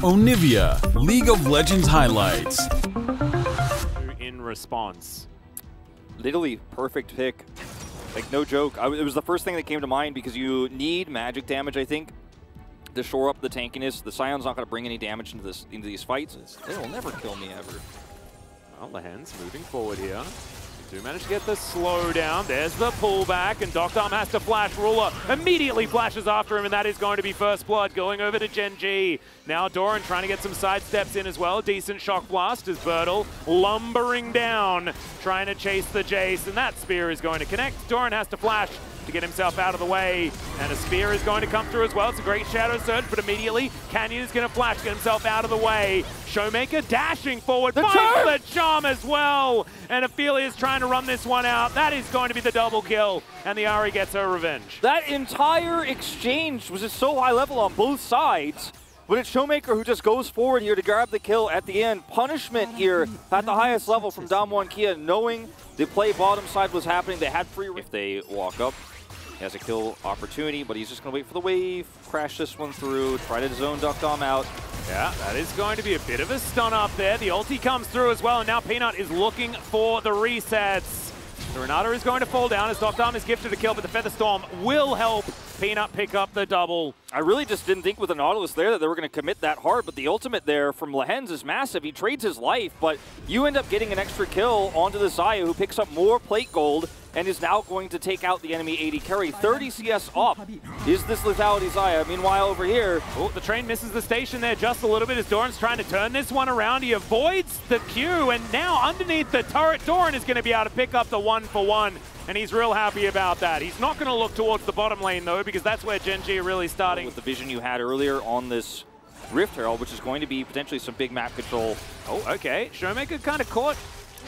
Onivia, League of Legends highlights. In response. Literally perfect pick. Like, no joke. I, it was the first thing that came to mind because you need magic damage, I think, to shore up the tankiness. The Sion's not going to bring any damage into this into these fights. They will never kill me ever. Well, the hands moving forward here. Do manage to get the slow down. There's the pullback, and Deokdam has to flash. Ruler immediately flashes after him, and that is going to be first blood going over to Gen G. Now Doran trying to get some side steps in as well. Decent shock blast as Burdol lumbering down, trying to chase the Jace, and that spear is going to connect. Doran has to flash to get himself out of the way. And a spear is going to come through as well. It's a great shadow surge, but immediately Canyon is going to flash, get himself out of the way. Showmaker dashing forward, the finds the charm as well. And Ophelia is trying to run this one out. That is going to be the double kill, and the Ahri gets her revenge. That entire exchange was just so high level on both sides. But it's Showmaker who just goes forward here to grab the kill at the end. Punishment here at the highest level from Damwon Kia, knowing the play bottom side was happening. They had free if they walk up. He has a kill opportunity, but he's just going to wait for the wave, crash this one through, try to zone Deokdam out. Yeah, that is going to be a bit of a stun up there. The ulti comes through as well, and now Peanut is looking for the resets. The Renata is going to fall down as Dom is gifted a kill, but the Feather Storm will help Peanut pick up the double. I really just didn't think with the Nautilus there that they were going to commit that hard, but the ultimate there from Lehends is massive. He trades his life, but you end up getting an extra kill onto the Xayah, who picks up more plate gold and is now going to take out the enemy AD carry. 30 CS up is this Lethality Xayah. Meanwhile, over here... Oh, the train misses the station there just a little bit as Doran's trying to turn this one around. He avoids the Q, and now underneath the turret, Doran is going to be able to pick up the one for one, and he's real happy about that. He's not going to look towards the bottom lane, though, because that's where Gen G are really starting. With the vision you had earlier on this Rift Herald, which is going to be potentially some big map control. Oh, okay. Showmaker kind of caught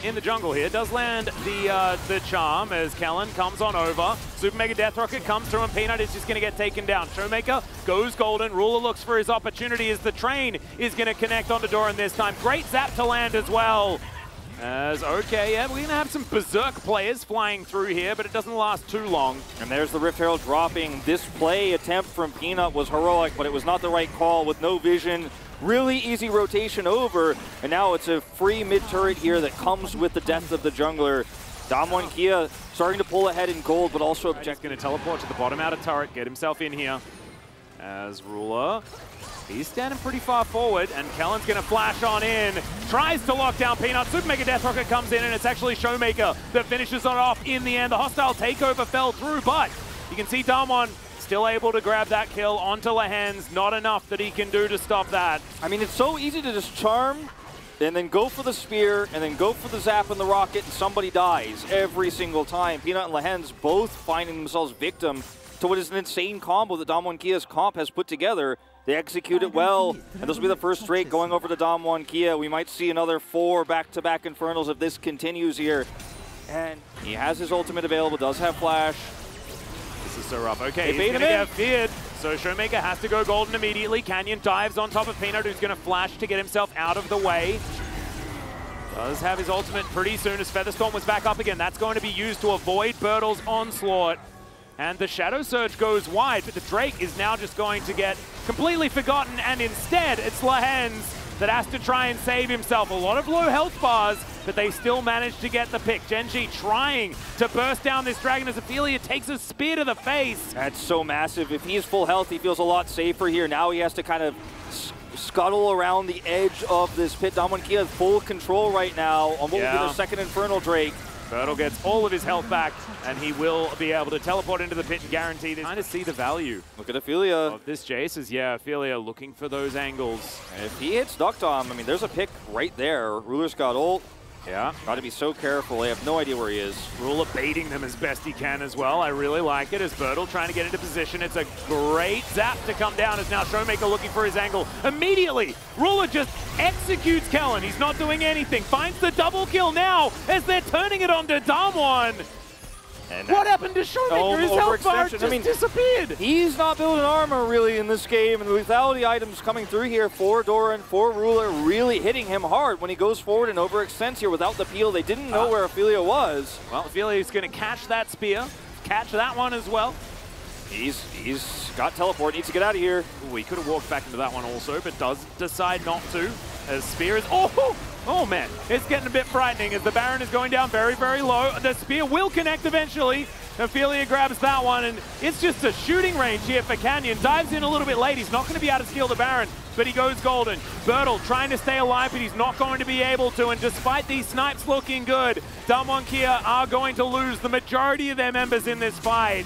in the jungle here. Does land the uh, the charm as Kellin comes on over. Super Mega Death Rocket comes through and Peanut is just going to get taken down. Showmaker goes golden. Ruler looks for his opportunity as the train is going to connect onto Doran this time. Great zap to land as well. As, okay, yeah, we're going to have some Berserk players flying through here, but it doesn't last too long. And there's the Rift Herald dropping. This play attempt from Peanut was heroic, but it was not the right call with no vision Really easy rotation over, and now it's a free mid-turret here that comes with the death of the jungler. Damwon Kia starting to pull ahead in gold, but also object. going to teleport to the bottom out of turret, get himself in here. As Ruler, he's standing pretty far forward, and Kellin's going to flash on in. Tries to lock down Peanut. Super Mega Death Rocket comes in, and it's actually Showmaker that finishes it off in the end. The hostile takeover fell through, but you can see Damwon Still able to grab that kill onto Lehends. Not enough that he can do to stop that. I mean, it's so easy to just charm and then go for the spear, and then go for the zap and the rocket, and somebody dies every single time. Peanut and Lehends both finding themselves victim to what is an insane combo that Damwon Kia's comp has put together. They execute it well, and this will be the first straight going over to Damwon Kia. We might see another four back-to-back -back Infernals if this continues here. And he has his ultimate available, does have flash, this is so rough. Okay, he's going to get feared. So Showmaker has to go golden immediately. Canyon dives on top of Peanut, who's going to flash to get himself out of the way. Does have his ultimate pretty soon as Featherstorm was back up again. That's going to be used to avoid Burdol's onslaught. And the Shadow Surge goes wide, but the Drake is now just going to get completely forgotten, and instead it's Lehends that has to try and save himself. A lot of low health bars, but they still manage to get the pick. Gen G trying to burst down this dragon as Ophelia takes a spear to the face. That's so massive. If he's full health, he feels a lot safer here. Now he has to kind of scuttle around the edge of this pit. Kia has full control right now on what yeah. will be their second Infernal Drake. Burdol gets all of his health back, and he will be able to teleport into the pit and guarantee this. Trying to see the value. Look at Ophelia. Of this Jace is, yeah, Ophelia looking for those angles. And if he hits Deokdam, I mean, there's a pick right there. Ruler's got ult. Yeah. Got to be so careful. They have no idea where he is. Ruler baiting them as best he can as well. I really like it as Burdol trying to get into position. It's a great zap to come down as now Showmaker looking for his angle. Immediately, Ruler just executes Kellin. He's not doing anything. Finds the double kill now as they're turning it on to Damwon. And what happened to Showmaker? Oh, His health bar just I mean, disappeared. He's not building armor really in this game, and the lethality items coming through here for Doran, for Ruler, really hitting him hard when he goes forward and overextends here without the peel. They didn't know uh, where Ophelia was. Well, Ophelia's going to catch that spear, catch that one as well. He's he's got teleport. Needs to get out of here. Ooh, he could have walked back into that one also, but does decide not to. As Spear is... Oh, oh! Oh, man. It's getting a bit frightening as the Baron is going down very, very low. The Spear will connect eventually. Ophelia grabs that one, and it's just a shooting range here for Canyon. Dives in a little bit late. He's not going to be able to steal the Baron, but he goes golden. Burdol trying to stay alive, but he's not going to be able to. And despite these snipes looking good, Damwon Kia are going to lose the majority of their members in this fight.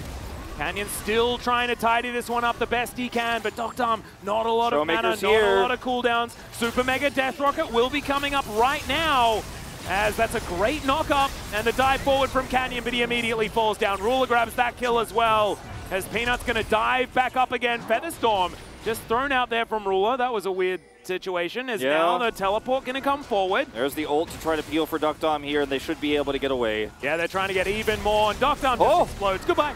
Canyon still trying to tidy this one up the best he can, but Deokdam, not a lot of mana, not here. a lot of cooldowns. Super Mega Death Rocket will be coming up right now, as that's a great knock-up, and the dive forward from Canyon, but he immediately falls down. Ruler grabs that kill as well, as Peanut's going to dive back up again. Featherstorm just thrown out there from Ruler. That was a weird situation, Is Yeah. now the teleport going to come forward. There's the ult to try to peel for Deokdam here, and they should be able to get away. Yeah, they're trying to get even more, and just Oh. explodes. Goodbye.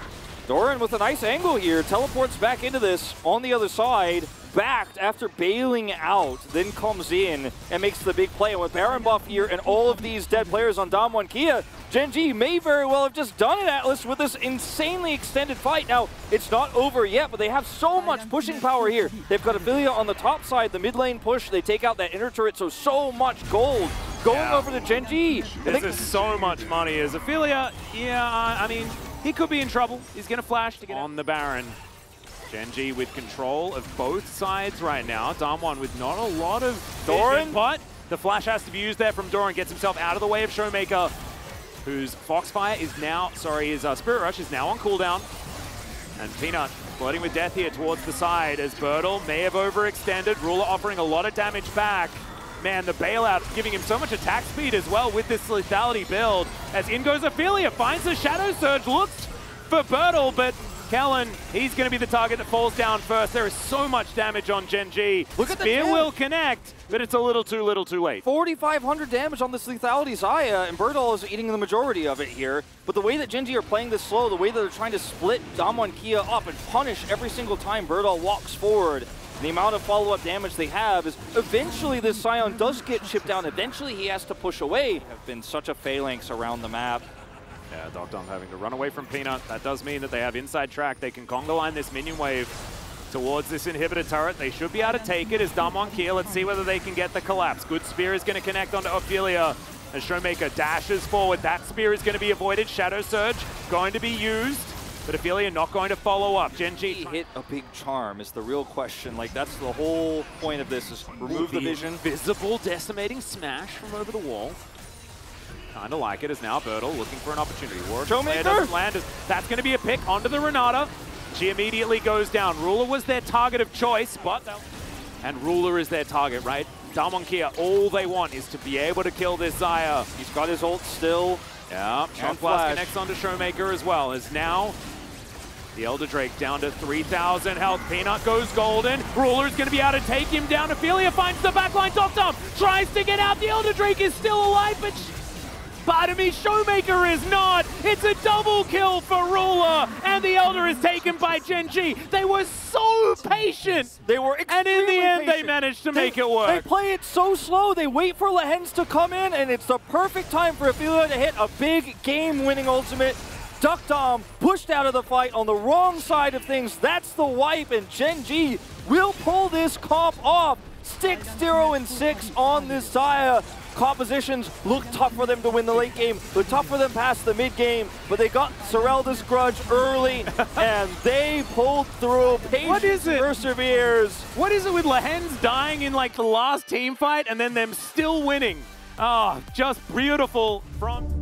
Doran with a nice angle here, teleports back into this on the other side, backed after bailing out, then comes in and makes the big play. And with Baron buff here and all of these dead players on Damwon Kia, Gen G may very well have just done it, Atlas, with this insanely extended fight. Now, it's not over yet, but they have so much pushing power here. They've got Ophelia on the top side, the mid lane push, they take out that inner turret, so so much gold going Yeah. over to Gen G. This is so much money. Is Ophelia, yeah, I mean, he could be in trouble. He's going to flash to get on the Baron. Gen G with control of both sides right now. Damwon with not a lot of Doran? but the flash has to be used there from Doran. Gets himself out of the way of Showmaker, whose Foxfire is now, sorry, his uh, Spirit Rush is now on cooldown. And Peanut floating with death here towards the side as Burdol may have overextended. Ruler offering a lot of damage back. Man, the bailout giving him so much attack speed as well with this lethality build. As in goes Ophelia, finds the Shadow Surge, looks for Burdol, but Kellin, he's going to be the target that falls down first. There is so much damage on Gen G. Look at the Spear will connect, but it's a little too little too late. 4,500 damage on this lethality Xayah, and Burdol is eating the majority of it here. But the way that Gen G are playing this slow, the way that they're trying to split Damwon Kia up and punish every single time Burdol walks forward, and the amount of follow-up damage they have is eventually this Sion does get chipped down. Eventually he has to push away. Have been such a phalanx around the map. Yeah, Deokdam having to run away from Peanut. That does mean that they have inside track. They can conga line this minion wave towards this inhibitor turret. They should be able to take it as Damwon Kia. Let's see whether they can get the collapse. Good spear is going to connect onto Ophelia as Showmaker dashes forward. That spear is going to be avoided. Shadow Surge going to be used, but Ophelia not going to follow up. Gen G hit a big charm is the real question. Like that's the whole point of this is remove the vision. Visible decimating smash from over the wall. Kind of like it is now Burdol looking for an opportunity. Warwick Showmaker! Doesn't land. That's going to be a pick onto the Renata. She immediately goes down. Ruler was their target of choice, but... And Ruler is their target, right? Damwon Kia, all they want is to be able to kill this Xayah. He's got his ult still. Yeah, Blast Flash. connects onto Showmaker as well, as now the Elder Drake down to 3,000 health. Peanut goes golden. Ruler's going to be able to take him down. Ophelia finds the backline. Top Tom tries to get out. The Elder Drake is still alive, but me, Showmaker is not. It's a double kill for Ruler, and the Elder is taken by Gen G. They were so patient. They were And in the end, they managed to They- make it work. They play it so slow. They wait for Lehends to come in, and it's the perfect time for Ophelia to hit a big game-winning ultimate. Deokdam pushed out of the fight on the wrong side of things. That's the wipe, and Gen G will pull this comp off. 6-0 and 6 on this Xayah. Compositions look tough for them to win the late game. Look tough for them past the mid game, but they got Serylda's grudge early, and they pulled through. Patience What is it? perseveres. What is it with Lehends dying in like the last team fight and then them still winning? Oh, just beautiful from...